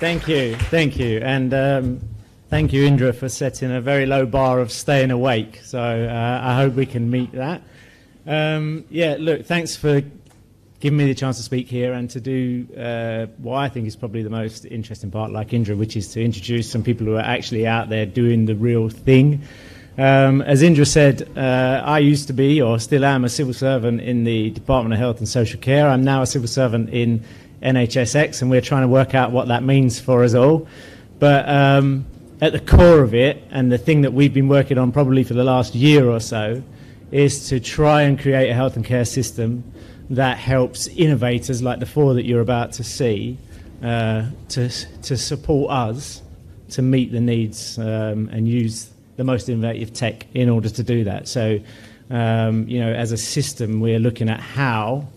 Thank you, thank you, and um, thank you, Indra, for setting a very low bar of staying awake. So uh, I hope we can meet that. Um, yeah, look, thanks for giving me the chance to speak here and to do uh, what I think is probably the most interesting part, like Indra, which is to introduce some people who are actually out there doing the real thing. Um, as Indra said, uh, I used to be, or still am, a civil servant in the Department of Health and Social Care. I'm now a civil servant in NHSX, and we're trying to work out what that means for us all. But um, at the core of it, and the thing that we've been working on probably for the last year or so, is to try and create a health and care system that helps innovators like the four that you're about to see uh, to, to support us to meet the needs um, and use the most innovative tech in order to do that. So, um, you know, as a system, we're looking at how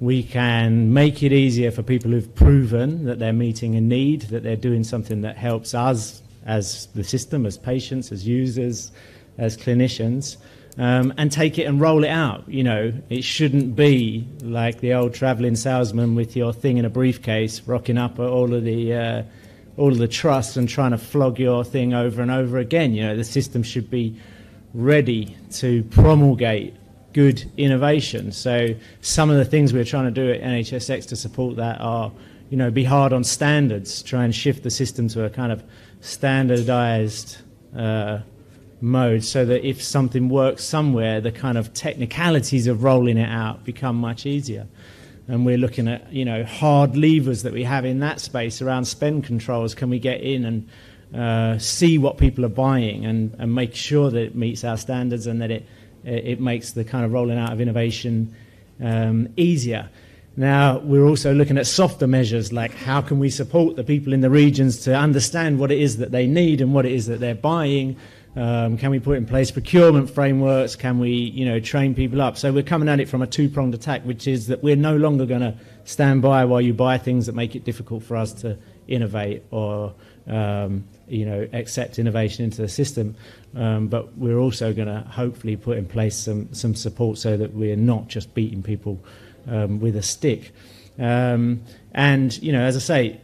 we can make it easier for people who've proven that they're meeting a need, that they're doing something that helps us as the system, as patients, as users, as clinicians, um, and take it and roll it out. You know, it shouldn't be like the old traveling salesman with your thing in a briefcase, rocking up at all of the uh, all of the trusts and trying to flog your thing over and over again. You know, the system should be ready to promulgate good innovation. So some of the things we're trying to do at NHSX to support that are, you know, be hard on standards, try and shift the system to a kind of standardized uh, mode so that if something works somewhere, the kind of technicalities of rolling it out become much easier. And we're looking at, you know, hard levers that we have in that space around spend controls. Can we get in and uh, see what people are buying and, and make sure that it meets our standards and that it, it makes the kind of rolling out of innovation um, easier. Now, we're also looking at softer measures like how can we support the people in the regions to understand what it is that they need and what it is that they're buying um, can we put in place procurement frameworks? Can we, you know, train people up? So we're coming at it from a two-pronged attack, which is that we're no longer going to stand by while you buy things that make it difficult for us to innovate or, um, you know, accept innovation into the system. Um, but we're also going to hopefully put in place some some support so that we're not just beating people um, with a stick. Um, and you know, as I say,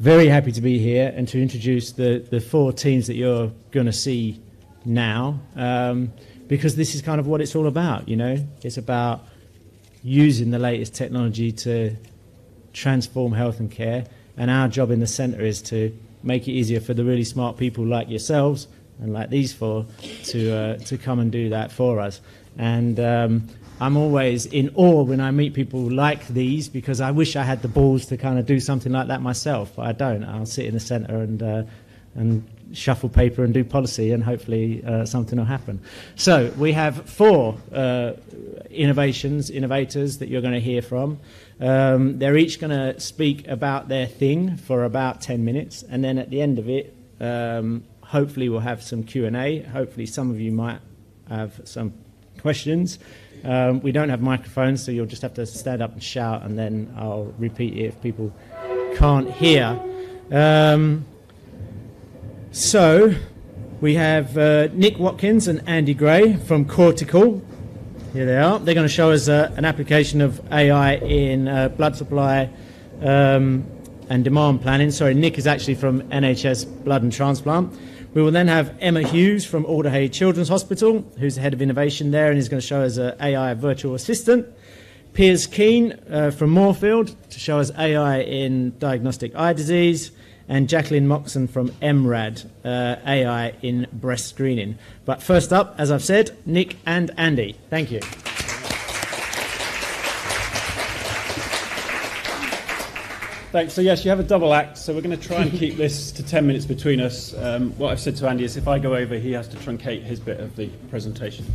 very happy to be here and to introduce the, the four teams that you're going to see now um, because this is kind of what it's all about, you know? It's about using the latest technology to transform health and care, and our job in the centre is to make it easier for the really smart people like yourselves and like these four to, uh, to come and do that for us. And um, I'm always in awe when I meet people like these because I wish I had the balls to kind of do something like that myself, but I don't. I'll sit in the centre and uh, and shuffle paper and do policy, and hopefully uh, something will happen. So we have four uh, innovations, innovators that you're going to hear from. Um, they're each going to speak about their thing for about 10 minutes, and then at the end of it, um, hopefully we'll have some Q&A. Hopefully some of you might have some questions. Um, we don't have microphones, so you'll just have to stand up and shout, and then I'll repeat it if people can't hear. Um, so, we have uh, Nick Watkins and Andy Gray from Kortical. Here they are. They're going to show us uh, an application of AI in uh, blood supply um, and demand planning. Sorry, Nick is actually from NHS Blood and Transplant. We will then have Emma Hughes from Alder Children's Hospital, who's the head of innovation there and is going to show us an AI virtual assistant. Pearse Keane uh, from Moorfield to show us AI in diagnostic eye disease. And Jacqueline Moxon from EMRAD uh, AI in breast screening. But first up, as I've said, Nick and Andy. Thank you. Thanks. So yes, you have a double act. So we're going to try and keep this to 10 minutes between us. Um, what I've said to Andy is if I go over, he has to truncate his bit of the presentation.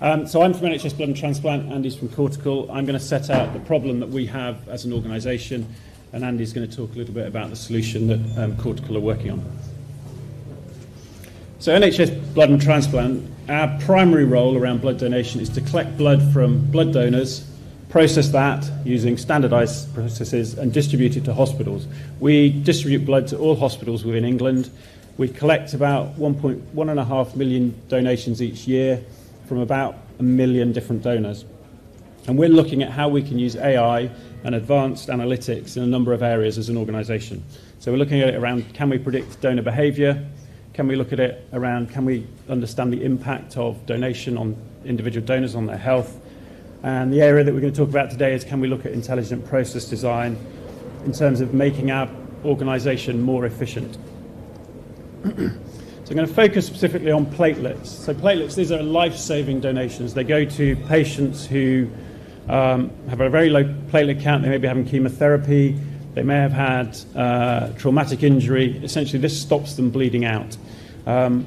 Um, so I'm from NHS Blood and Transplant. Andy's from Kortical. I'm going to set out the problem that we have as an organisation, and Andy's going to talk a little bit about the solution that um, Kortical are working on. So NHS Blood and Transplant, our primary role around blood donation is to collect blood from blood donors process that using standardized processes and distribute it to hospitals. We distribute blood to all hospitals within England. We collect about 1.1.5 million donations each year from about a million different donors. And we're looking at how we can use AI and advanced analytics in a number of areas as an organization. So we're looking at it around can we predict donor behavior? Can we look at it around can we understand the impact of donation on individual donors on their health? And the area that we're going to talk about today is can we look at intelligent process design in terms of making our organisation more efficient? so I'm going to focus specifically on platelets. So platelets, these are life-saving donations. They go to patients who um, have a very low platelet count. They may be having chemotherapy. They may have had uh, traumatic injury. Essentially, this stops them bleeding out. Um,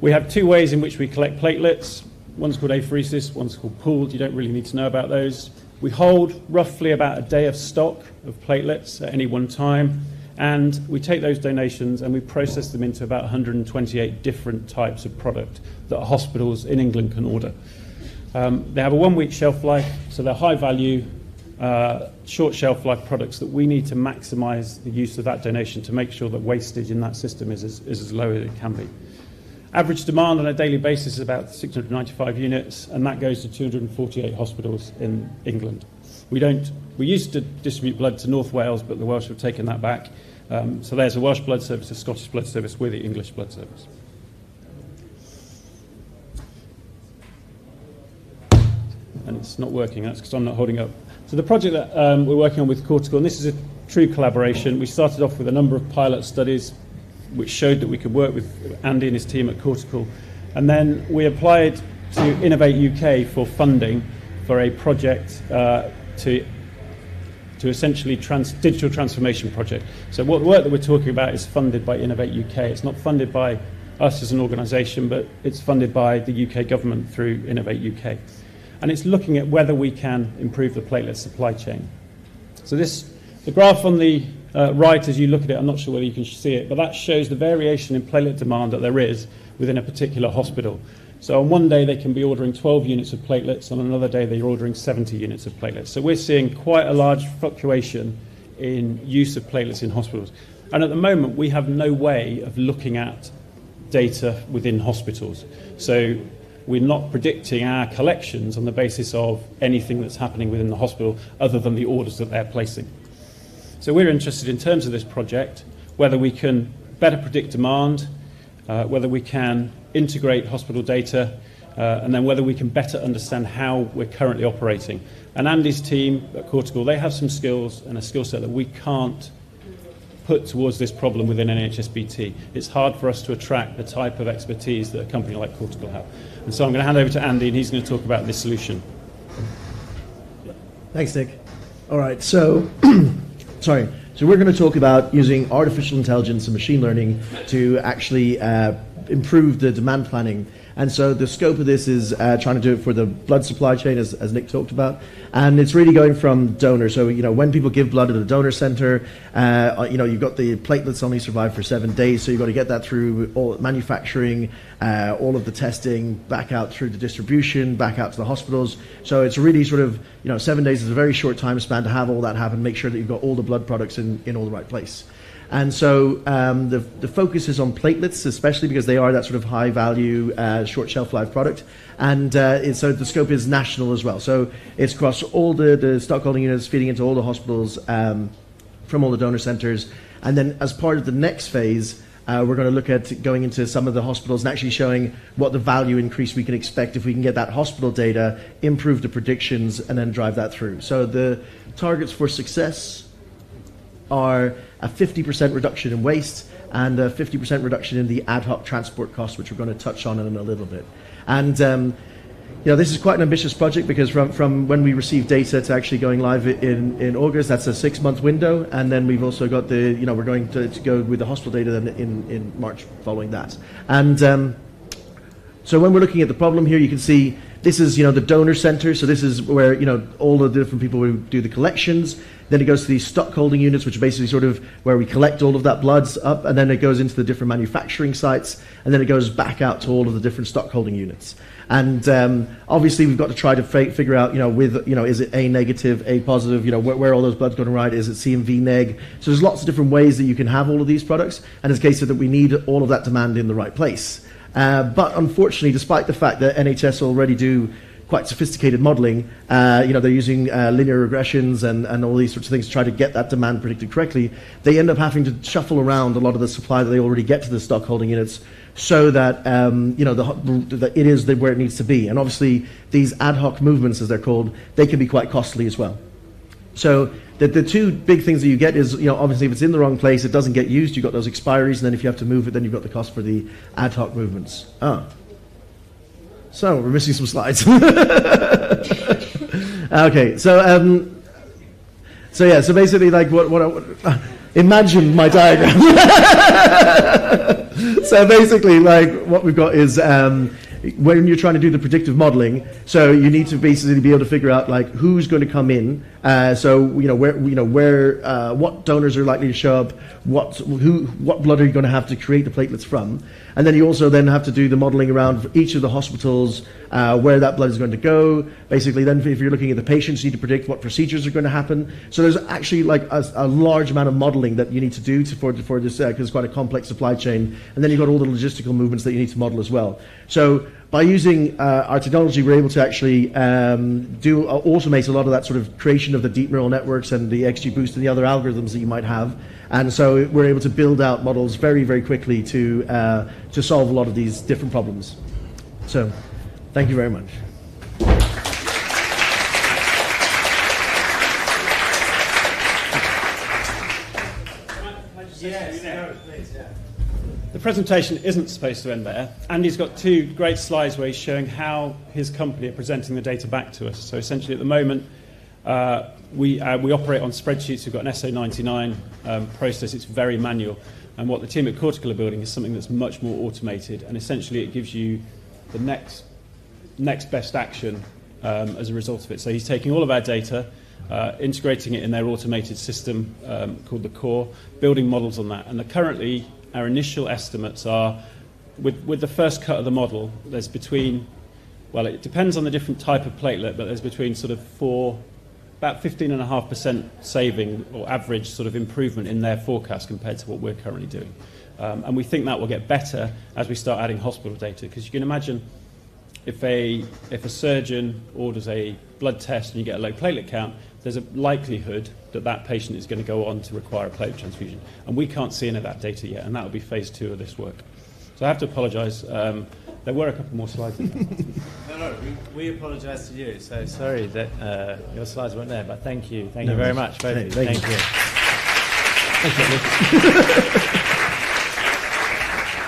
we have two ways in which we collect platelets. One's called apheresis, one's called pooled. You don't really need to know about those. We hold roughly about a day of stock of platelets at any one time, and we take those donations and we process them into about 128 different types of product that hospitals in England can order. Um, they have a one week shelf life, so they're high value, uh, short shelf life products that we need to maximize the use of that donation to make sure that wastage in that system is as, is as low as it can be. Average demand on a daily basis is about 695 units, and that goes to 248 hospitals in England. We don't. We used to distribute blood to North Wales, but the Welsh have taken that back. Um, so there's a Welsh blood service, a Scottish blood service, with the English blood service. And it's not working. That's because I'm not holding up. So the project that um, we're working on with Kortical, and this is a true collaboration. We started off with a number of pilot studies which showed that we could work with Andy and his team at Kortical. And then we applied to Innovate UK for funding for a project uh, to to essentially trans- digital transformation project. So what the work that we're talking about is funded by Innovate UK. It's not funded by us as an organisation, but it's funded by the UK government through Innovate UK. And it's looking at whether we can improve the platelet supply chain. So this, the graph on the uh, right as you look at it, I'm not sure whether you can see it, but that shows the variation in platelet demand that there is within a particular hospital. So on one day they can be ordering 12 units of platelets, on another day they're ordering 70 units of platelets. So we're seeing quite a large fluctuation in use of platelets in hospitals. And at the moment we have no way of looking at data within hospitals. So we're not predicting our collections on the basis of anything that's happening within the hospital other than the orders that they're placing. So we're interested in terms of this project whether we can better predict demand, uh, whether we can integrate hospital data, uh, and then whether we can better understand how we're currently operating. And Andy's team at Kortical, they have some skills and a skill set that we can't put towards this problem within NHSBT. It's hard for us to attract the type of expertise that a company like Kortical have. And so I'm going to hand over to Andy, and he's going to talk about this solution. Thanks, Nick. All right, so sorry. So we're going to talk about using artificial intelligence and machine learning to actually uh, improve the demand planning. And so the scope of this is uh, trying to do it for the blood supply chain, as, as Nick talked about. And it's really going from donor. So, you know, when people give blood at a donor center, uh, you know, you've got the platelets only survive for seven days. So you've got to get that through all manufacturing, uh, all of the testing, back out through the distribution, back out to the hospitals. So it's really sort of, you know, seven days is a very short time span to have all that happen, make sure that you've got all the blood products in, in all the right place. And so um, the, the focus is on platelets, especially because they are that sort of high value, uh, short shelf life product. And uh, so the scope is national as well. So it's across all the, the stockholding units, feeding into all the hospitals um, from all the donor centers. And then as part of the next phase, uh, we're going to look at going into some of the hospitals and actually showing what the value increase we can expect if we can get that hospital data, improve the predictions, and then drive that through. So the targets for success are a 50% reduction in waste and a 50% reduction in the ad hoc transport costs, which we're going to touch on in a little bit. And um, you know, this is quite an ambitious project because from, from when we receive data to actually going live in, in August, that's a six month window. And then we've also got the, you know, we're going to, to go with the hospital data in, in March following that. And um, so when we're looking at the problem here, you can see this is, you know, the donor center. So this is where, you know, all the different people who do the collections. Then it goes to these stock holding units, which are basically sort of where we collect all of that bloods up, and then it goes into the different manufacturing sites, and then it goes back out to all of the different stock holding units. And um, obviously, we've got to try to f- figure out, you know, with, you know, is it A negative, A positive, you know, where, where all those bloods going to ride? Is it CMV neg? So there's lots of different ways that you can have all of these products, and it's a case of that we need all of that demand in the right place. Uh, but unfortunately, despite the fact that NHS already do quite sophisticated modeling. Uh, you know, they're using uh, linear regressions and, and all these sorts of things to try to get that demand predicted correctly. They end up having to shuffle around a lot of the supply that they already get to the stock holding units so that um, you know the, the, it is the, where it needs to be. And obviously, these ad hoc movements, as they're called, they can be quite costly as well. So the, the two big things that you get is, you know, obviously if it's in the wrong place, it doesn't get used. You've got those expiries, and then if you have to move it, then you've got the cost for the ad hoc movements. Ah. So we're missing some slides. okay, so um, so yeah, so basically, like what what, I, uh, imagine my diagram. so basically, like what we've got is um, when you're trying to do the predictive modeling, so you need to basically be able to figure out like who's going to come in. Uh, so you know where you know where uh, what donors are likely to show up, what who what blood are you going to have to create the platelets from, and then you also then have to do the modeling around each of the hospitals, uh, where that blood is going to go. Basically, then if you're looking at the patients, you need to predict what procedures are going to happen. So there's actually like a, a large amount of modeling that you need to do to, for, for this because uh, it's quite a complex supply chain. And then you've got all the logistical movements that you need to model as well. So by using uh, our technology, we're able to actually um, do uh, automate a lot of that sort of creation of the deep neural networks and the XGBoost and the other algorithms that you might have. And so we're able to build out models very, very quickly to, uh, to solve a lot of these different problems. So thank you very much. The presentation isn't supposed to end there. Andy's got two great slides where he's showing how his company are presenting the data back to us. So essentially, at the moment, uh, we, uh, we operate on spreadsheets. We've got an SO99 um, process. It's very manual. And what the team at Kortical are building is something that's much more automated. And essentially, it gives you the next, next best action um, as a result of it. So he's taking all of our data, uh, integrating it in their automated system um, called the Core, building models on that. And the, currently, our initial estimates are with, with the first cut of the model, there's between, well, it depends on the different type of platelet, but there's between sort of four about 15.5% saving or average sort of improvement in their forecast compared to what we're currently doing. Um, and we think that will get better as we start adding hospital data because you can imagine if a, if a surgeon orders a blood test and you get a low platelet count, there's a likelihood that that patient is going to go on to require a platelet transfusion. And we can't see any of that data yet, and that will be phase two of this work. So I have to apologise. Um, there were a couple more slides. no, no, we, we apologise to you. So sorry that uh, your slides weren't there, but thank you. Thank no, you very much. Thank, thank, you. you.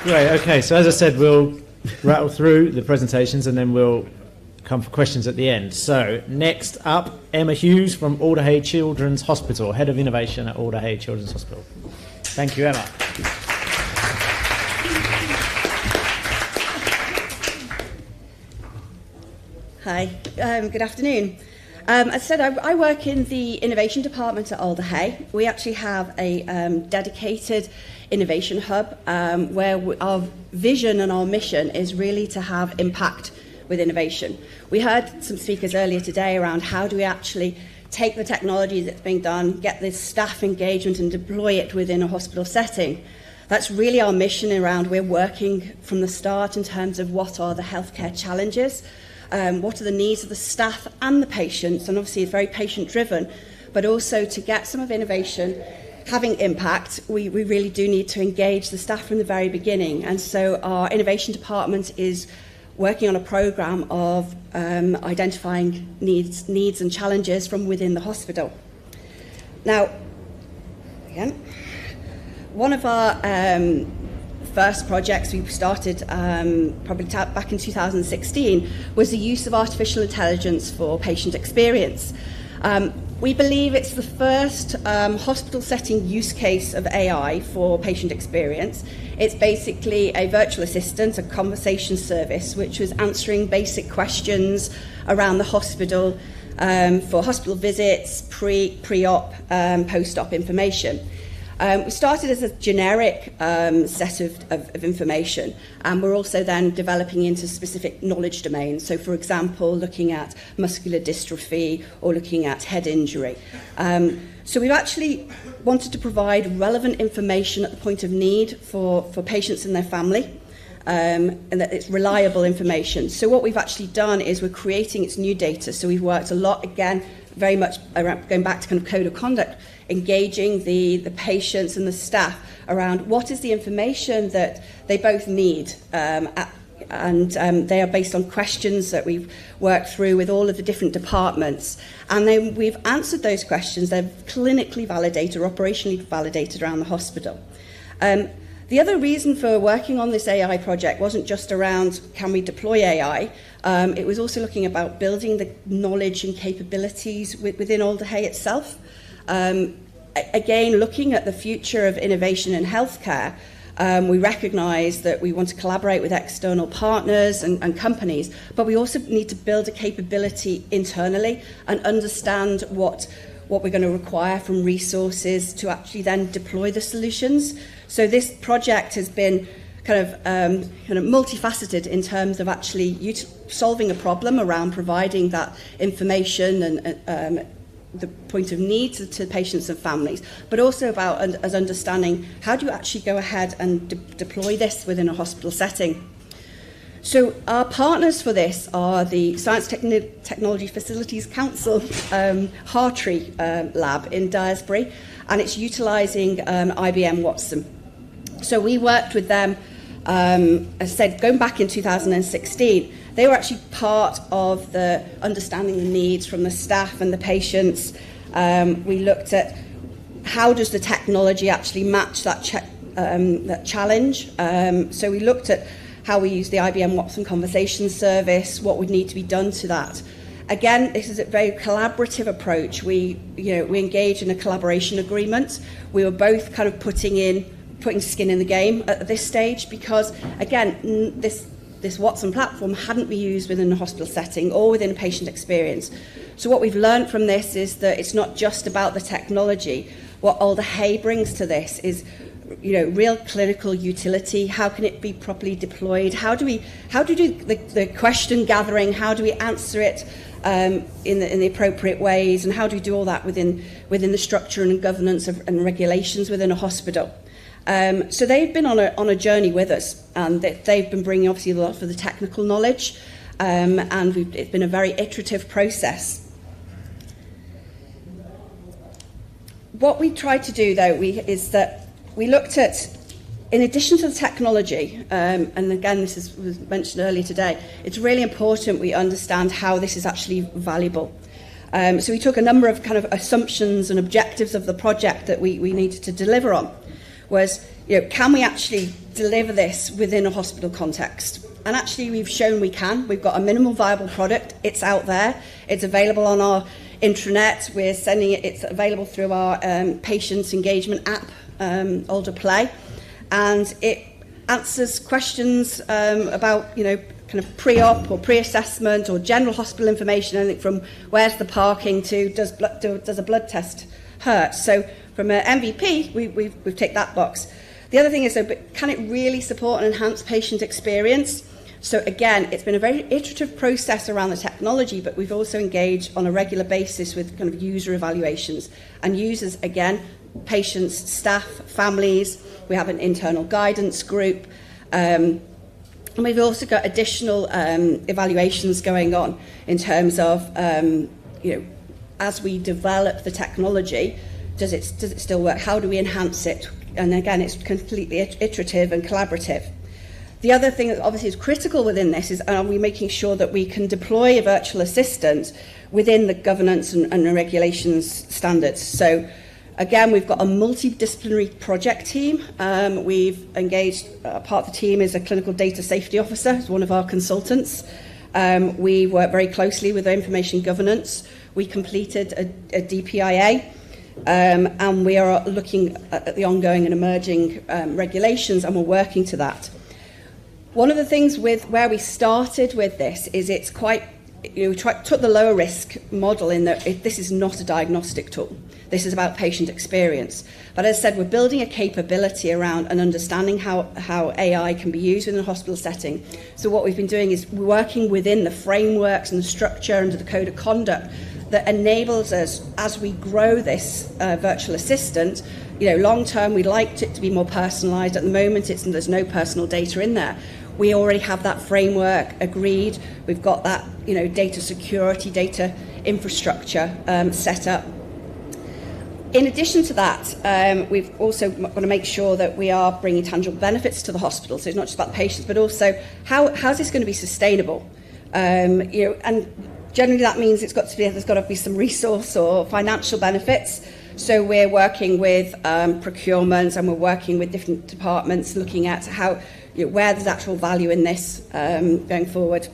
Right, okay, so as I said, we'll rattle through the presentations and then we'll come for questions at the end. So, next up, Emma Hughes from Alder Hey Children's Hospital, Head of Innovation at Alder Hey Children's Hospital. Thank you, Emma. Hi, um, good afternoon. Um, as I said, I, I work in the innovation department at Alder Hey. We actually have a um, dedicated innovation hub um, where we, our vision and our mission is really to have impact with innovation. We heard some speakers earlier today around how do we actually take the technology that's being done, get this staff engagement and deploy it within a hospital setting. That's really our mission around we're working from the start in terms of what are the healthcare challenges um, what are the needs of the staff and the patients, and obviously it's very patient driven, but also to get some of innovation having impact, we, we really do need to engage the staff from the very beginning. And so our innovation department is working on a program of um, identifying needs, needs and challenges from within the hospital. Now, again, one of our um, first projects we started um, probably t- back in 2016 was the use of artificial intelligence for patient experience. Um, we believe it's the first um, hospital setting use case of AI for patient experience. It's basically a virtual assistant, a conversation service, which was answering basic questions around the hospital um, for hospital visits, pre, pre-op, um, post-op information. Um, we started as a generic um, set of, of, of information, and we're also then developing into specific knowledge domains. So, for example, looking at muscular dystrophy or looking at head injury. Um, so, we've actually wanted to provide relevant information at the point of need for, for patients and their family. um, and that it's reliable information. So what we've actually done is we're creating its new data. So we've worked a lot, again, very much around, going back to kind of code of conduct, engaging the, the patients and the staff around what is the information that they both need um, at, and um, they are based on questions that we've worked through with all of the different departments. And then we've answered those questions. They're clinically validated or operationally validated around the hospital. Um, the other reason for working on this AI project wasn't just around can we deploy AI, um, it was also looking about building the knowledge and capabilities within Alder Hey itself. Um, again, looking at the future of innovation in healthcare, um, we recognise that we want to collaborate with external partners and, and companies, but we also need to build a capability internally and understand what what we're going to require from resources to actually then deploy the solutions. So this project has been kind of um, kind of multifaceted in terms of actually solving a problem around providing that information and um, the point of need to, to patients and families, but also about un- as understanding how do you actually go ahead and de- deploy this within a hospital setting. So our partners for this are the Science Techn- Technology Facilities Council um, Hartree um, lab in Daresbury, and it's utilising um, IBM Watson. So we worked with them, um, I said, going back in 2016. They were actually part of the understanding the needs from the staff and the patients. Um, we looked at how does the technology actually match that, um, that challenge. Um, so we looked at how we use the IBM Watson Conversation Service, what would need to be done to that. Again, this is a very collaborative approach. We, you know, we engage in a collaboration agreement. We were both kind of putting in, putting skin in the game at this stage because, again, this this Watson platform hadn't been used within a hospital setting or within a patient experience. So what we've learned from this is that it's not just about the technology. What Alder Hey brings to this is you know, real clinical utility. How can it be properly deployed? How do we, how do we do the, the question gathering? How do we answer it um, in, the, in the appropriate ways? And how do we do all that within, within the structure and governance of, and regulations within a hospital? Um, so they've been on a, on a journey with us, and they, they've been bringing obviously a lot of the technical knowledge, um, and we've, it's been a very iterative process. What we tried to do, though, we, is that we looked at, in addition to the technology, um, and again, this is, was mentioned earlier today, it's really important we understand how this is actually valuable. Um, so we took a number of kind of assumptions and objectives of the project that we, we needed to deliver on. Was, you know, can we actually deliver this within a hospital context? And actually, we've shown we can. We've got a minimal viable product. It's out there. It's available on our intranet. We're sending it. It's available through our um, patients engagement app um, Alder Play, and it answers questions um, about, you know, kind of pre-op or pre-assessment or general hospital information, anything from where's the parking to does, blood, do, does a blood test hurt. So from an MVP, we, we've, we've ticked that box. The other thing is, though, can it really support and enhance patient experience? So again, it's been a very iterative process around the technology, but we've also engaged on a regular basis with kind of user evaluations. And users, again, patients, staff, families. We have an internal guidance group. Um, and we've also got additional um, evaluations going on in terms of, um, you know, as we develop the technology, does it, does it still work? How do we enhance it? And again, it's completely iterative and collaborative. The other thing that obviously is critical within this is are we making sure that we can deploy a virtual assistant within the governance and, and regulations standards. So Again, we've got a multidisciplinary project team. Um, we've engaged, uh, part of the team is a clinical data safety officer, who's one of our consultants. Um, we work very closely with information governance. We completed a, a DPIA, um, and we are looking at the ongoing and emerging um, regulations, and we're working to that. One of the things with where we started with this is it's quite you know, we try, took the lower risk model in that this is not a diagnostic tool. This is about patient experience. But as I said, we're building a capability around and understanding how, how AI can be used within a hospital setting. So what we've been doing is working within the frameworks and the structure under the code of conduct that enables us, as we grow this uh, virtual assistant, you know, long term, we'd like it to be more personalised. At the moment, it's, there's no personal data in there We already have that framework agreed. We've got that, you know, data security, data infrastructure um, set up. In addition to that, um, we've also got to make sure that we are bringing tangible benefits to the hospital. So it's not just about the patients, but also how, how's this going to be sustainable? Um, you know, and generally that means it's got to be, there's got to be some resource or financial benefits. So we're working with um, and we're working with different departments looking at how, you know, where there's actual value in this um, going forward.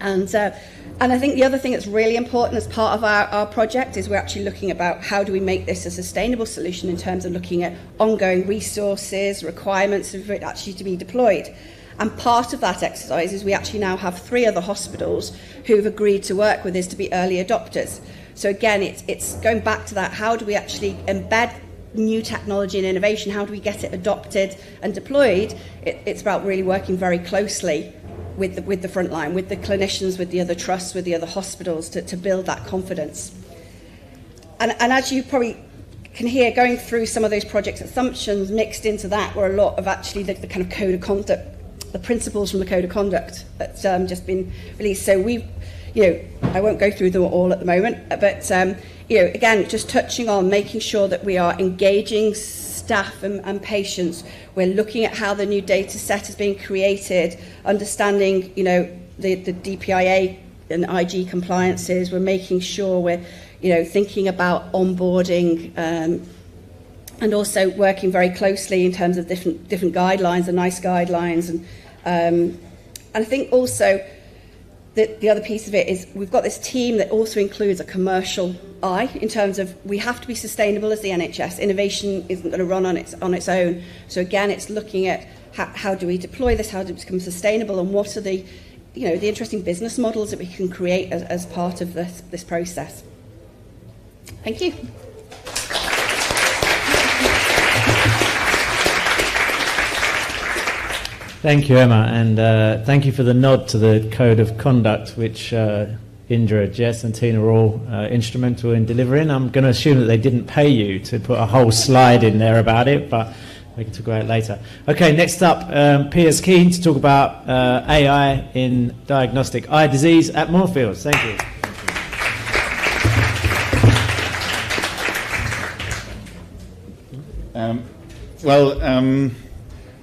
And uh, and I think the other thing that's really important as part of our, our project is we're actually looking about how do we make this a sustainable solution in terms of looking at ongoing resources, requirements for it actually to be deployed. And part of that exercise is we actually now have three other hospitals who've agreed to work with us to be early adopters. So again, it's, it's going back to that, how do we actually embed new technology and innovation, how do we get it adopted and deployed? It, it's about really working very closely with the, with the front line, with the clinicians, with the other trusts, with the other hospitals to, to build that confidence. And, and as you probably can hear, going through some of those project assumptions mixed into that were a lot of actually the, the kind of code of conduct, the principles from the code of conduct that's um, just been released. So we, you know, I won't go through them all at the moment, but um, you know, again, just touching on making sure that we are engaging staff and, and patients. We're looking at how the new data set is being created, understanding, you know, the, the DPIA and IG compliances. We're making sure we're, you know, thinking about onboarding um, and also working very closely in terms of different different guidelines, the NICE guidelines, and um, and I think also the, the other piece of it is we've got this team that also includes a commercial eye in terms of we have to be sustainable as the NHS. Innovation isn't going to run on its, on its own. So again, it's looking at how, how do we deploy this, how do we become sustainable, and what are the, you know, the interesting business models that we can create as, as part of this, this process. Thank you. Thank you, Emma, and uh, thank you for the nod to the code of conduct, which uh, Indra, Jess, and Tina were all uh, instrumental in delivering. I'm going to assume that they didn't pay you to put a whole slide in there about it, but we can talk about it later. Okay, next up, um, Pearse Keane to talk about uh, AI in diagnostic eye disease at Moorfields. Thank you. Um, well, um,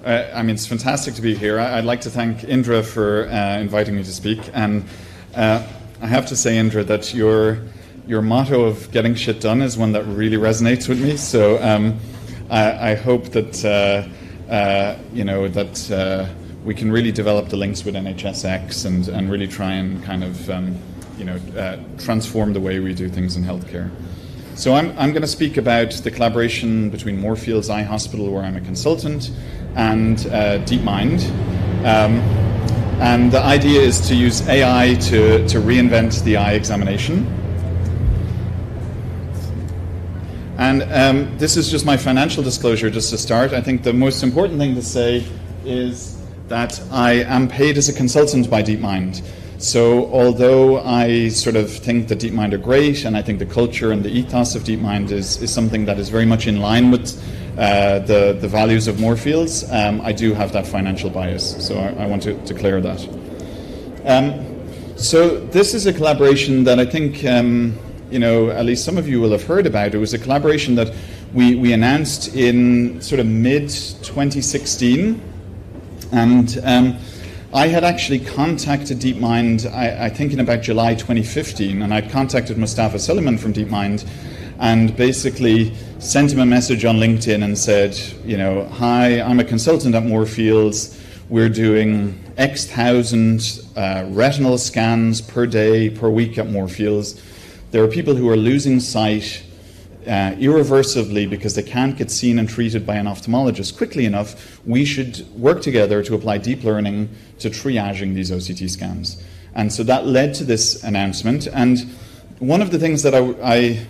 uh, I mean, it's fantastic to be here. I, would like to thank Indra for uh, inviting me to speak. And uh, I have to say, Indra, that your, your motto of getting shit done is one that really resonates with me. So um, I, I, hope that, uh, uh, you know, that uh, we can really develop the links with NHSX and, and really try and kind of, um, you know, transform the way we do things in healthcare. So I'm, I'm going to speak about the collaboration between Moorfields Eye Hospital, where I'm a consultant, and uh, DeepMind. Um, and the idea is to use AI to, to reinvent the eye examination. And um, this is just my financial disclosure just to start. I think the most important thing to say is that I am paid as a consultant by DeepMind. So, although I sort of think that DeepMind are great, and I think the culture and the ethos of DeepMind is, is something that is very much in line with uh, the, the values of Moorfields, um, I do have that financial bias. So, I, I want to declare that. Um, so, this is a collaboration that I think, um, you know, at least some of you will have heard about. It was a collaboration that we, we announced in sort of mid 2016. And um, I had actually contacted DeepMind, I, I, think in about July 2015, and I'd contacted Mustafa Suleyman from DeepMind and basically sent him a message on LinkedIn and said, you know, hi, I'm a consultant at Moorfields. We're doing X thousand uh, retinal scans per day, per week at Moorfields. There are people who are losing sight uh, irreversibly because they can't get seen and treated by an ophthalmologist quickly enough, we should work together to apply deep learning to triaging these OCT scans. And so that led to this announcement. And one of the things that I, I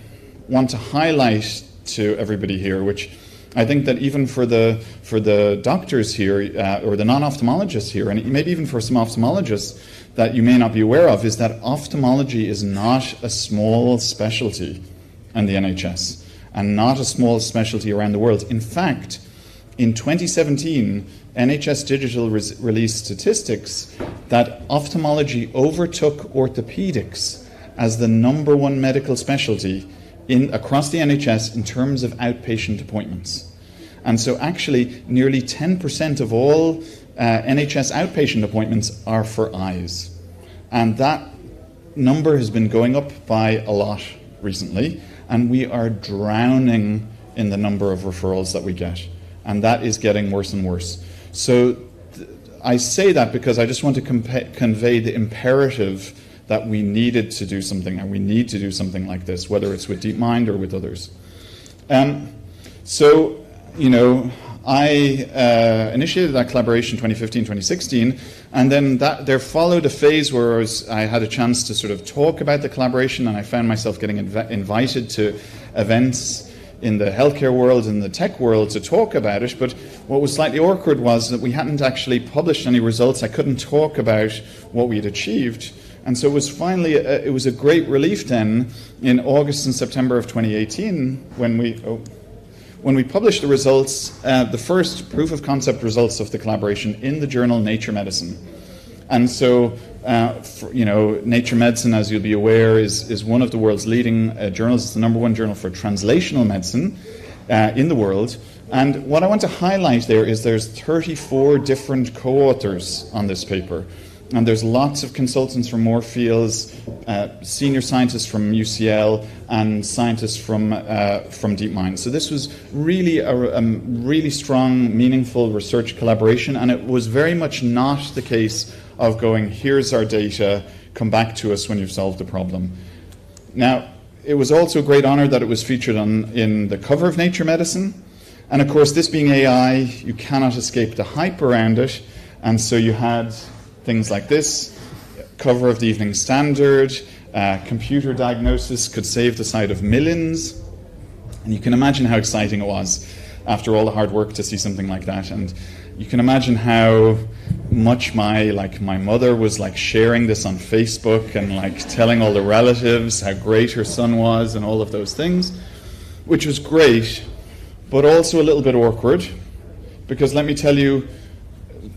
want to highlight to everybody here, which I think that even for the for the doctors here uh, or the non-ophthalmologists here, and maybe even for some ophthalmologists that you may not be aware of, is that ophthalmology is not a small specialty in the NHS, and not a small specialty around the world. In fact, in 2017, NHS Digital res- released statistics that ophthalmology overtook orthopedics as the number one medical specialty in, across the NHS in terms of outpatient appointments. And so, actually, nearly 10% of all uh, NHS outpatient appointments are for eyes. And that number has been going up by a lot recently, and we are drowning in the number of referrals that we get. And that is getting worse and worse. So, th- I say that because I just want to compa- convey the imperative that we needed to do something, and we need to do something like this, whether it's with DeepMind or with others. Um, so, you know, I uh, initiated that collaboration 2015, 2016, and then that, there followed a phase where I, was, I, had a chance to sort of talk about the collaboration, and I found myself getting inv- invited to events in the healthcare world and the tech world to talk about it. But what was slightly awkward was that we hadn't actually published any results. I couldn't talk about what we had achieved. And so it was finally, a, it was a great relief then in August and September of 2018 when we, oh, when we published the results, uh, the first proof of concept results of the collaboration in the journal Nature Medicine. And so, uh, for, you know, Nature Medicine, as you'll be aware, is, is one of the world's leading uh, journals. It's the number one journal for translational medicine uh, in the world. And what I want to highlight there is there's 34 different co-authors on this paper. And there's lots of consultants from Moorfields, uh, senior scientists from UCL, and scientists from uh, from DeepMind. So this was really a, a, really strong, meaningful research collaboration, and it was very much not the case of going, "Here's our data, come back to us when you've solved the problem." Now, it was also a great honor that it was featured on in the cover of Nature Medicine, and of course, this being AI, you cannot escape the hype around it, and so you had things like this cover of the Evening Standard, uh, computer diagnosis could save the sight of millions. And you can imagine how exciting it was after all the hard work to see something like that. And you can imagine how much my like my mother was like sharing this on Facebook and like telling all the relatives how great her son was and all of those things, which was great, but also a little bit awkward because let me tell you,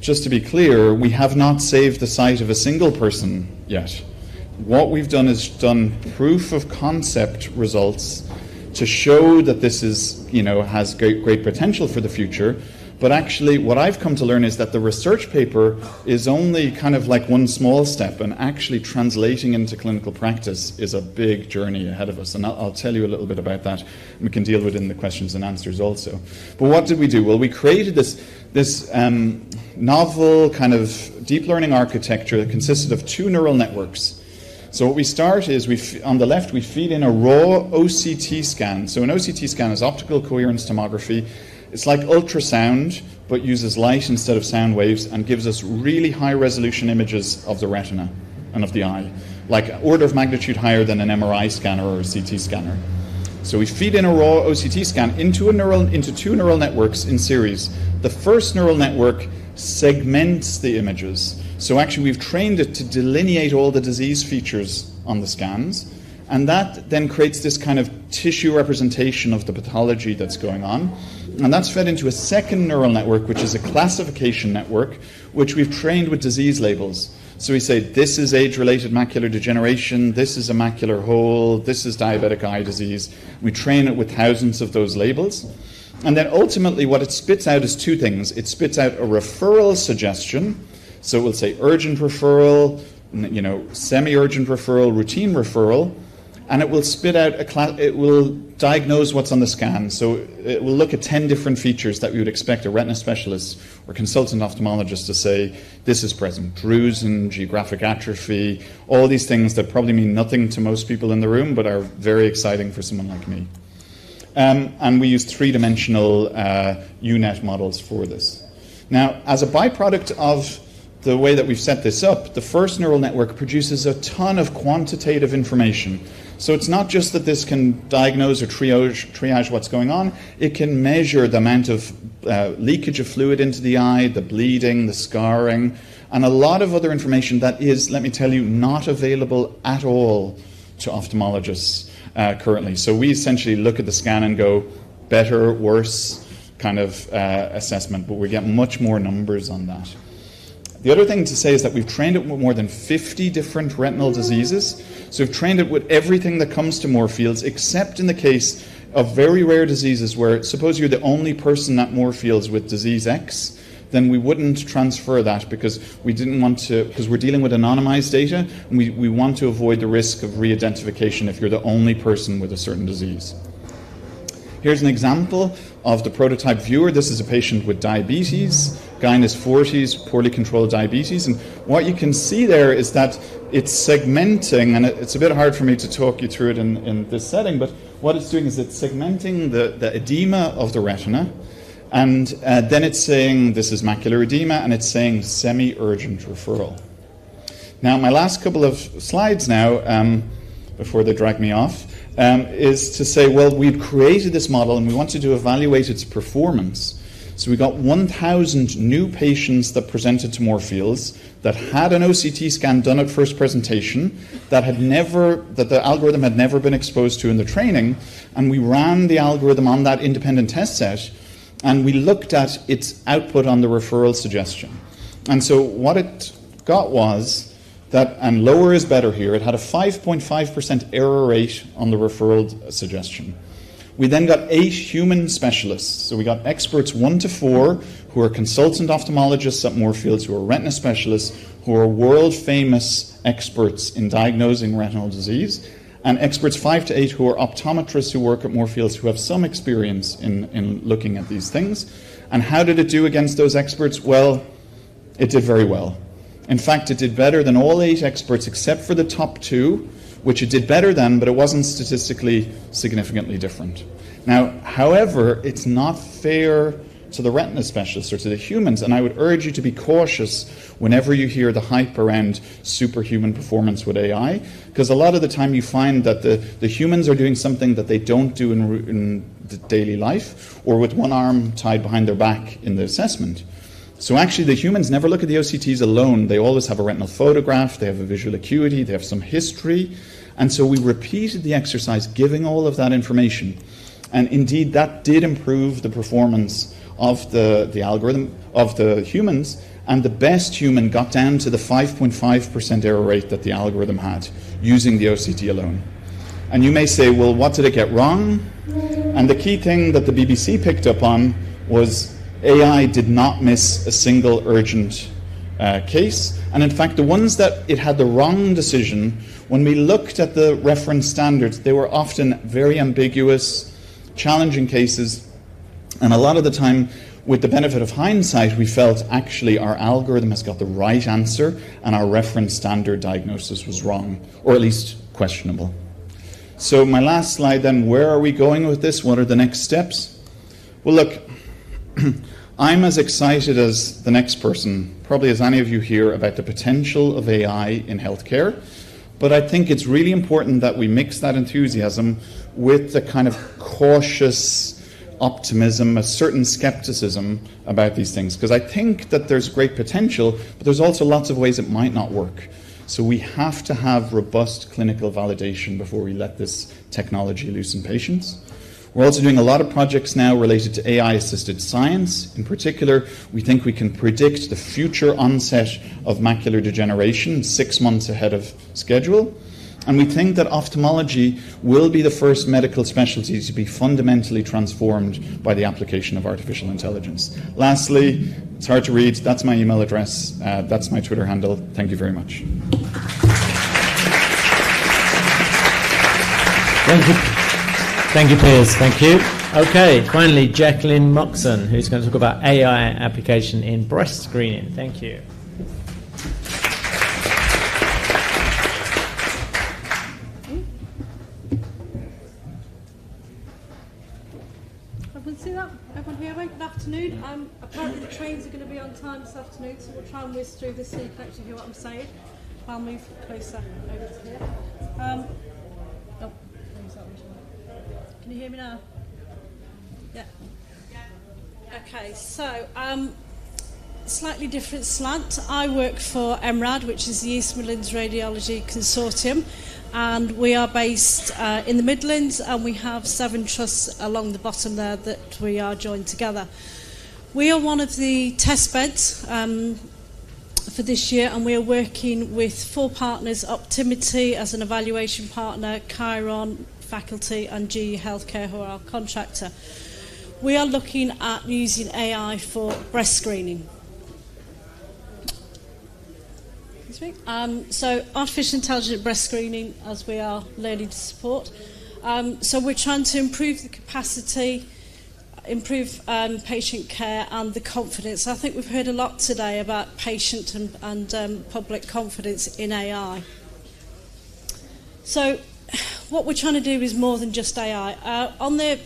just to be clear, we have not saved the sight of a single person yet. What we've done is done proof of concept results to show that this is, you know, has great, great potential for the future. But actually, what I've come to learn is that the research paper is only kind of like one small step, and actually translating into clinical practice is a big journey ahead of us. And I'll, I'll tell you a little bit about that. We can deal with it in the questions and answers also. But what did we do? Well, we created this, this um, novel kind of deep learning architecture that consisted of two neural networks. So what we start is we f- on the left we feed in a raw OCT scan. So an OCT scan is optical coherence tomography. It's like ultrasound, but uses light instead of sound waves and gives us really high resolution images of the retina and of the eye, like order of magnitude higher than an MRI scanner or a CT scanner. So we feed in a raw OCT scan into a neural into two neural networks in series. The first neural network segments the images. So actually we've trained it to delineate all the disease features on the scans. And that then creates this kind of tissue representation of the pathology that's going on. And that's fed into a second neural network, which is a classification network, which we've trained with disease labels. So we say this is age related macular degeneration, this is a macular hole, this is diabetic eye disease. We train it with thousands of those labels. And then ultimately, what it spits out is two things it spits out a referral suggestion. So it will say urgent referral, you know, semi urgent referral, routine referral and it will spit out a class, it will diagnose what's on the scan. So it will look at 10 different features that we would expect a retina specialist or consultant ophthalmologist to say, this is present. Drusen, geographic atrophy, all these things that probably mean nothing to most people in the room, but are very exciting for someone like me. Um, and we use three dimensional uh, UNet models for this. Now, as a byproduct of the way that we've set this up, the first neural network produces a ton of quantitative information. So it's not just that this can diagnose or triage, triage what's going on, it can measure the amount of uh, leakage of fluid into the eye, the bleeding, the scarring, and a lot of other information that is, let me tell you, not available at all to ophthalmologists uh, currently. So we essentially look at the scan and go, better, worse, kind of uh, assessment, but we get much more numbers on that. The other thing to say is that we've trained it with more than 50 different retinal diseases. So we've trained it with everything that comes to Moorfields, except in the case of very rare diseases where suppose you're the only person at Moorfields with disease X, then we wouldn't transfer that because we didn't want to, because we're dealing with anonymized data, and we, we want to avoid the risk of re identification if you're the only person with a certain disease. Here's an example of the prototype viewer. This is a patient with diabetes, his 40s, poorly controlled diabetes. And what you can see there is that it's segmenting, and it's a bit hard for me to talk you through it in, in this setting, but what it's doing is it's segmenting the, the edema of the retina. And uh, then it's saying this is macular edema, and it's saying semi urgent referral. Now, my last couple of slides now, um, before they drag me off, um, is to say, well, we've created this model and we wanted to evaluate its performance. So we got 1,000 new patients that presented to Moorfields that had an OCT scan done at first presentation that had never that the algorithm had never been exposed to in the training, and we ran the algorithm on that independent test set, and we looked at its output on the referral suggestion. And so what it got was that, and lower is better here, it had a 5.5% error rate on the referral suggestion. We then got eight human specialists. So we got experts one to four who are consultant ophthalmologists at Moorfields, who are retina specialists, who are world famous experts in diagnosing retinal disease, and experts five to eight who are optometrists who work at Moorfields who have some experience in, in looking at these things. And how did it do against those experts? Well, it did very well. In fact, it did better than all eight experts except for the top two, which it did better than, but it wasn't statistically significantly different. Now, however, it's not fair to the retina specialists or to the humans, and I would urge you to be cautious whenever you hear the hype around superhuman performance with AI, because a lot of the time you find that the, the humans are doing something that they don't do in, in daily life, or with one arm tied behind their back in the assessment. So actually, the humans never look at the OCTs alone. They always have a retinal photograph, they have a visual acuity, they have some history. And so we repeated the exercise, giving all of that information. And indeed, that did improve the performance of the, the algorithm, of the humans. And the best human got down to the 5.5% error rate that the algorithm had using the OCT alone. And you may say, well, what did it get wrong? And the key thing that the BBC picked up on was AI did not miss a single urgent uh, case. And in fact, the ones that it had the wrong decision, when we looked at the reference standards, they were often very ambiguous, challenging cases. And a lot of the time, with the benefit of hindsight, we felt actually our algorithm has got the right answer and our reference standard diagnosis was wrong, or at least questionable. So, my last slide then where are we going with this? What are the next steps? Well, look, I'm as excited as the next person, probably as any of you here, about the potential of AI in healthcare. But I think it's really important that we mix that enthusiasm with the kind of cautious optimism, a certain skepticism about these things. Because I think that there's great potential, but there's also lots of ways it might not work. So we have to have robust clinical validation before we let this technology loose in patients. We're also doing a lot of projects now related to AI assisted science. In particular, we think we can predict the future onset of macular degeneration six months ahead of schedule. And we think that ophthalmology will be the first medical specialty to be fundamentally transformed by the application of artificial intelligence. Lastly, it's hard to read. That's my email address. Uh, that's my Twitter handle. Thank you very much. Thank you. Thank you, Pearse. Thank you. Okay, finally, Jacqueline Moxon, who's going to talk about AI application in breast screening. Thank you. Everyone see that? Everyone hear me? Good afternoon. Um, apparently the trains are going to be on time this afternoon, so we'll try and whiz through this so you can actually hear what I'm saying. I'll move closer over to here. Um, can you hear me now? Yeah. Okay, so um, slightly different slant. I work for EMRAD, which is the East Midlands Radiology Consortium, and we are based uh, in the Midlands, and we have seven trusts along the bottom there that we are joined together. We are one of the test beds um, for this year, and we are working with four partners Optimity as an evaluation partner, Kheiron, faculty, and GE Healthcare, who are our contractor. We are looking at using AI for breast screening. Um, so, artificial intelligent breast screening, as we are learning to support. Um, so, we're trying to improve the capacity improve um, patient care and the confidence. I think we've heard a lot today about patient and, and um, public confidence in AI. So, what we're trying to do is more than just AI. Uh, on the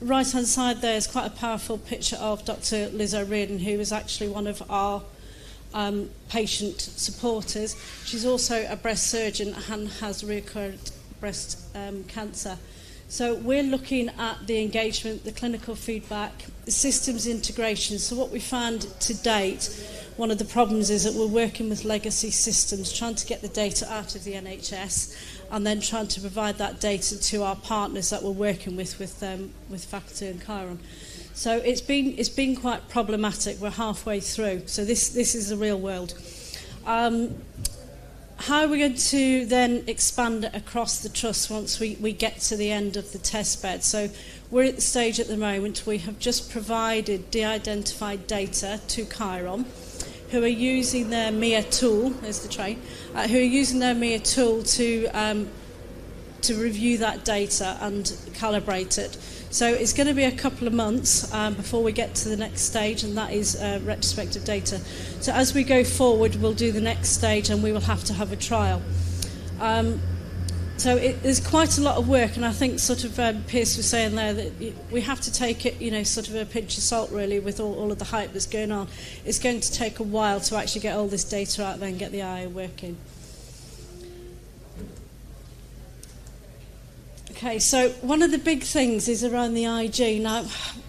right-hand side there is quite a powerful picture of Dr. Liz O'Riordan, who is actually one of our um, patient supporters. She's also a breast surgeon and has recurrent breast um, cancer. So we're looking at the engagement, the clinical feedback, the systems integration. So what we found to date, one of the problems is that we're working with legacy systems, trying to get the data out of the NHS and then trying to provide that data to our partners that we're working with with um, with faculty and Chiron. So it's been it's been quite problematic. We're halfway through, so this this is the real world. Um, how are we going to then expand it across the trust once we, we get to the end of the test bed? So we're at the stage at the moment we have just provided de-identified data to Chiron who are using their Mia tool, there's the train, uh, who are using their Mia tool to, um, to review that data and calibrate it. So it's going to be a couple of months um, before we get to the next stage, and that is uh, retrospective data. So as we go forward, we'll do the next stage, and we will have to have a trial. Um, so it, there's quite a lot of work, and I think sort of um, Pearse was saying there that we have to take it, you know, sort of a pinch of salt really with all, all of the hype that's going on. It's going to take a while to actually get all this data out there and get the IA working. Okay, so one of the big things is around the IG. Now,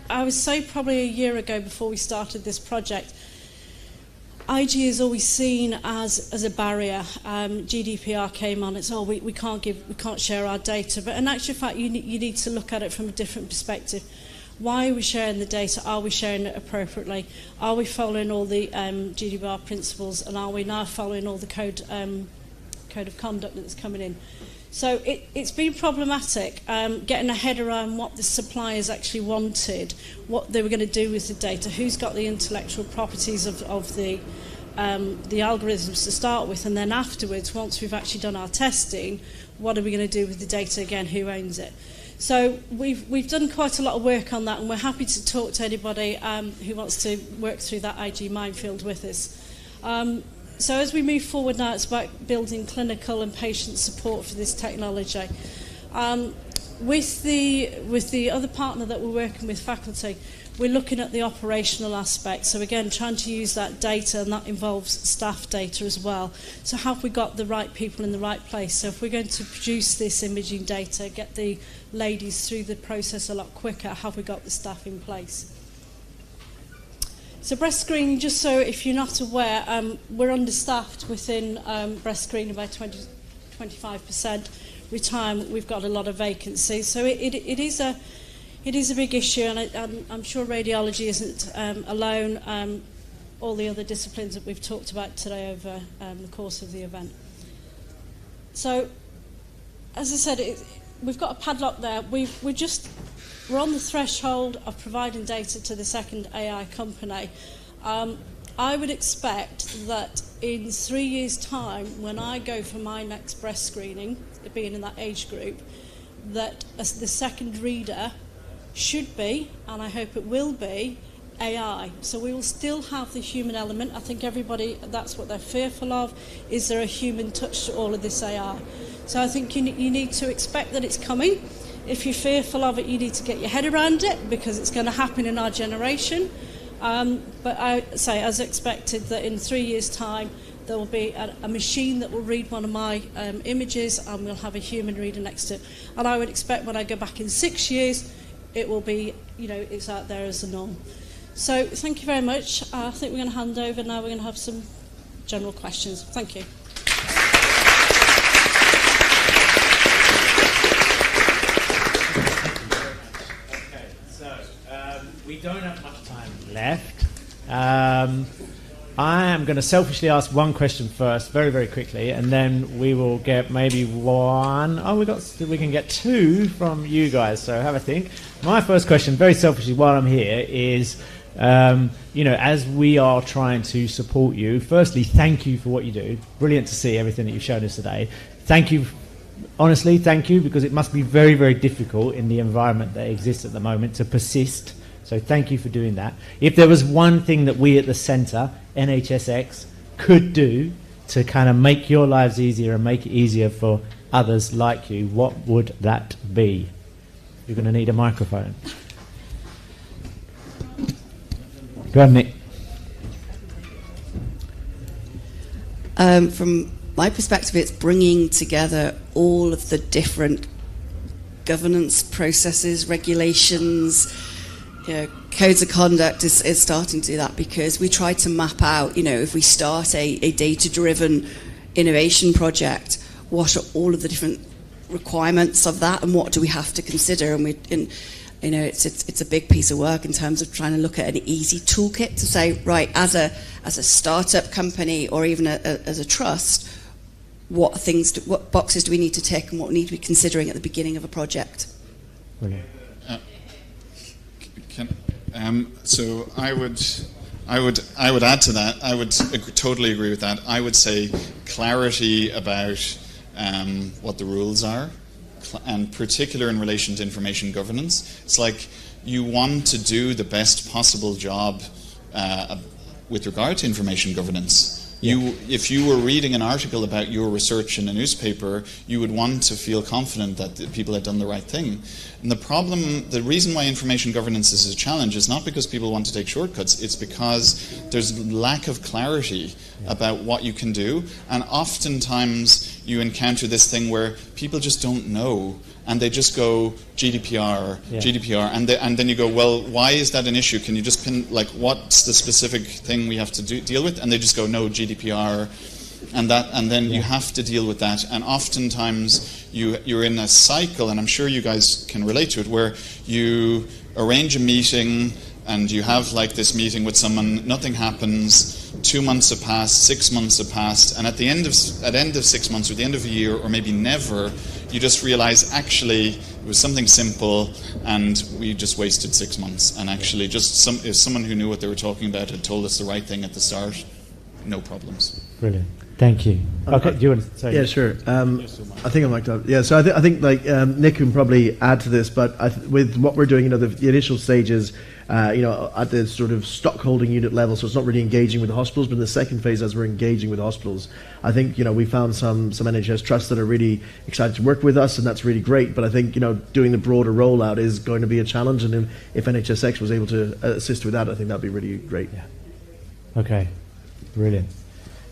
I was say probably a year ago before we started this project, IG is always seen as as a barrier. Um, GDPR came on. It's oh we, we can't give we can't share our data. But in actual fact, you you need to look at it from a different perspective. Why are we sharing the data? Are we sharing it appropriately? Are we following all the um, GDPR principles? And are we now following all the code um, code of conduct that's coming in? So it, it's been problematic um, getting a head around what the suppliers actually wanted, what they were going to do with the data, who's got the intellectual properties of, of the, um, the algorithms to start with, and then afterwards, once we've actually done our testing, what are we going to do with the data again, who owns it. So we've, we've done quite a lot of work on that, and we're happy to talk to anybody um, who wants to work through that IG minefield with us. Um, So as we move forward now, it's about building clinical and patient support for this technology. Um, with the with the other partner that we're working with faculty we're looking at the operational aspect. So again trying to use that data and that involves staff data as well. So have we got the right people in the right place? So if we're going to produce this imaging data get the ladies through the process a lot quicker have we got the staff in place? So breast screening, just so if you're not aware, um, we're understaffed within um, breast screening by 20, 25%. Retirement, we've got a lot of vacancies. So it, it, it is a it is a big issue, and I, I'm, I'm sure radiology isn't um, alone. Um, all the other disciplines that we've talked about today over um, the course of the event. So, as I said, it, we've got a padlock there. We've, we're just we're on the threshold of providing data to the second AI company. Um, I would expect that in three years' time, when I go for my next breast screening, being in that age group, that as the second reader should be, and I hope it will be, AI. So we will still have the human element. I think everybody, that's what they're fearful of. Is there a human touch to all of this AI? So I think you, you need to expect that it's coming. If you're fearful of it, you need to get your head around it because it's going to happen in our generation. Um, but I say, as expected, that in three years' time, there will be a, a machine that will read one of my um, images and we'll have a human reader next to it. And I would expect when I go back in six years, it will be, you know, it's out there as a norm. So thank you very much. Uh, I think we're going to hand over now. We're going to have some general questions. Thank you. Okay, so um, we don't have much time left. Um, I am going to selfishly ask one question first, very very quickly, and then we will get maybe one. Oh, we got we can get two from you guys. So have a think. My first question, very selfishly, while I'm here, is. Um, you know, as we are trying to support you, firstly, thank you for what you do. Brilliant to see everything that you've shown us today. Thank you honestly, thank you, because it must be very, very difficult in the environment that exists at the moment to persist. So thank you for doing that. If there was one thing that we at the centre, NHSX, could do to kind of make your lives easier and make it easier for others like you, what would that be? You're going to need a microphone. Go ahead, Nick. Um, from my perspective, it's bringing together all of the different governance processes, regulations, you know, codes of conduct is, is starting to do that because we try to map out, you know, if we start a, a data driven innovation project, what are all of the different requirements of that and what do we have to consider? And we, and, you know, it's, it's, it's a big piece of work in terms of trying to look at an easy toolkit to say, right, as a, as a startup company or even a, a, as a trust, what things, do, what boxes do we need to tick and what need to be considering at the beginning of a project? Brilliant. Can, um, so I would, I would, I would add to that. I would ag- totally agree with that. I would say clarity about um, what the rules are, cl- and particular in relation to information governance. It's like you want to do the best possible job uh, with regard to information governance. You, if you were reading an article about your research in a newspaper, you would want to feel confident that the people had done the right thing. And the problem, the reason why information governance is a challenge is not because people want to take shortcuts, it's because there's lack of clarity about what you can do. And oftentimes you encounter this thing where people just don't know and they just go GDPR, Yeah. GDPR, and, they, and then you go, well, why is that an issue? Can you just pin, like, what's the specific thing we have to do, deal with? And they just go, no, GDPR, and that, and then you have to deal with that. And oftentimes you, you're in a cycle, and I'm sure you guys can relate to it, where you arrange a meeting and you have like this meeting with someone, nothing happens, two months have passed, six months have passed, and at the end of at the end of six months or the end of a year or maybe never, you just realize actually it was something simple and we just wasted six months. And actually just some if someone who knew what they were talking about had told us the right thing at the start, no problems. Brilliant. Thank you. Okay, do you want to say? Yeah, sure. Um, I think I'm like to. Yeah, so I, th- I think like um, Nick can probably add to this, but I th- with what we're doing, you know, the, the initial stages, uh, you know, at the sort of stockholding unit level, so it's not really engaging with the hospitals, but in the second phase, as we're engaging with hospitals, I think you know we found some some NHS trusts that are really excited to work with us, and that's really great. But I think you know doing the broader rollout is going to be a challenge, and if, NHSX was able to assist with that, I think that'd be really great. Yeah. Okay, brilliant.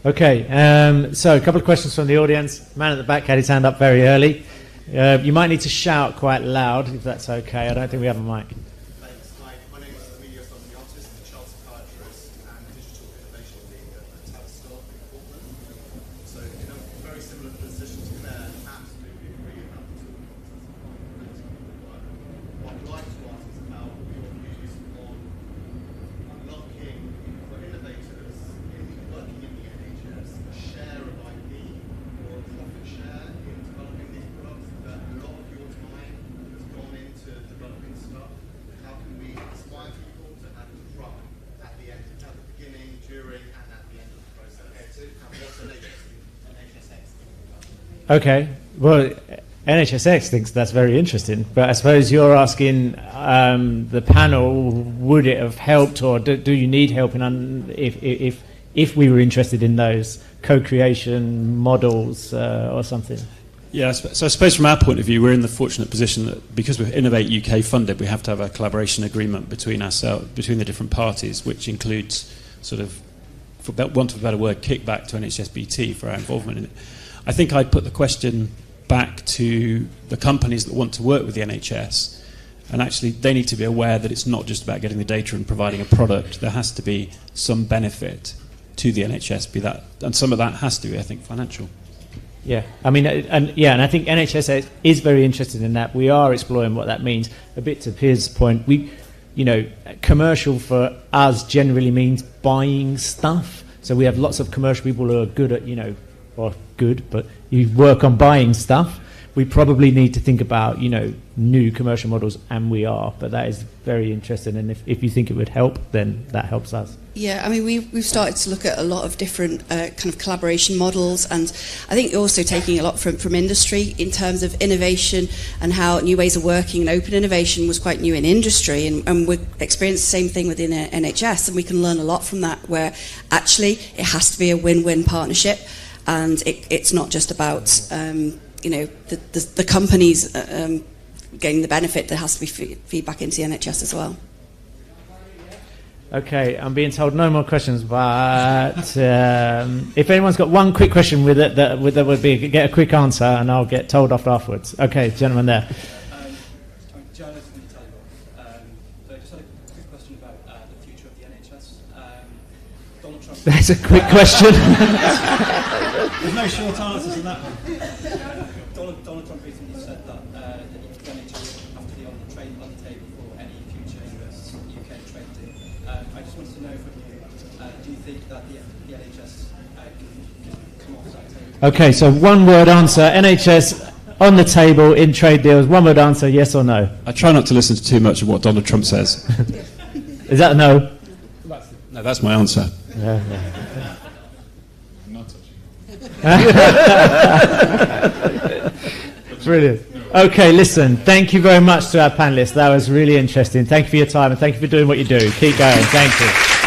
Okay, um, so a couple of questions from the audience. Man at the back had his hand up very early. Uh, you might need to shout quite loud if that's okay. I don't think we have a mic. Thanks. Hi, my name is Emilio Dominiatis, I'm a child psychiatrist and digital innovation leader at Tavistock in Portman. So in a very similar position to Claire, absolutely agree about the tool work. What I'd like to ask is about your views on unlocking for innovators in working in the NHS a share of IP or a profit share in developing these products that a lot of your time has gone into developing stuff. How can we inspire people to have pride at the end, at the beginning, during, and at the end of the process? And what's an NHSX think about it? Okay, well, NHSX thinks that's very interesting, but I suppose you're asking um, the panel: Would it have helped, or do, do you need help in un- if, if if we were interested in those co-creation models uh, or something? Yeah, so I suppose from our point of view, we're in the fortunate position that because we're Innovate UK funded, we have to have a collaboration agreement between ourselves, between the different parties, which includes sort of, for want of a better word, kickback to NHSBT for our involvement in it. I think I'd put the question back to the companies that want to work with the NHS And actually, they need to be aware that it's not just about getting the data and providing a product. There has to be some benefit to the NHS, be that, and some of that has to be, I think, financial. Yeah, I mean, uh, and yeah, and I think NHS is very interested in that. We are exploring what that means. A bit to Pearse' point, we, you know, commercial for us generally means buying stuff. So we have lots of commercial people who are good at, you know, or good, but you work on buying stuff. We probably need to think about, you know, new commercial models, and we are. But that is very interesting, and if, if you think it would help, then that helps us. Yeah, I mean, we've, we've started to look at a lot of different uh, kind of collaboration models, and I think also taking a lot from, from industry in terms of innovation and how new ways of working and open innovation was quite new in industry, and, and we experienced the same thing within NHS, and we can learn a lot from that, where actually it has to be a win win partnership, and it, it's not just about. Um, you know, the, the, the companies uh, um, getting the benefit, there has to be feedback into the NHS as well. Okay, I'm being told no more questions, but um, if anyone's got one quick question with it, that, that would be get a quick answer, and I'll get told off afterwards. Okay, gentleman there. That's a quick question. There's no short answers in that one. Donald, Donald Trump recently said that, uh, that the NHS have to be on the, trade, on the table for any future US UK trade deal. Um, I just wanted to know from you, uh, do you think that the, the NHS uh, can, can come off that table? Okay, so one word answer NHS on the table in trade deals. One word answer yes or no? I try not to listen to too much of what Donald Trump says. Is that a no? No, that's my answer. Yeah, yeah. Brilliant. Okay, listen, thank you very much to our panelists. That was really interesting. Thank you for your time and thank you for doing what you do. Keep going. Thank you.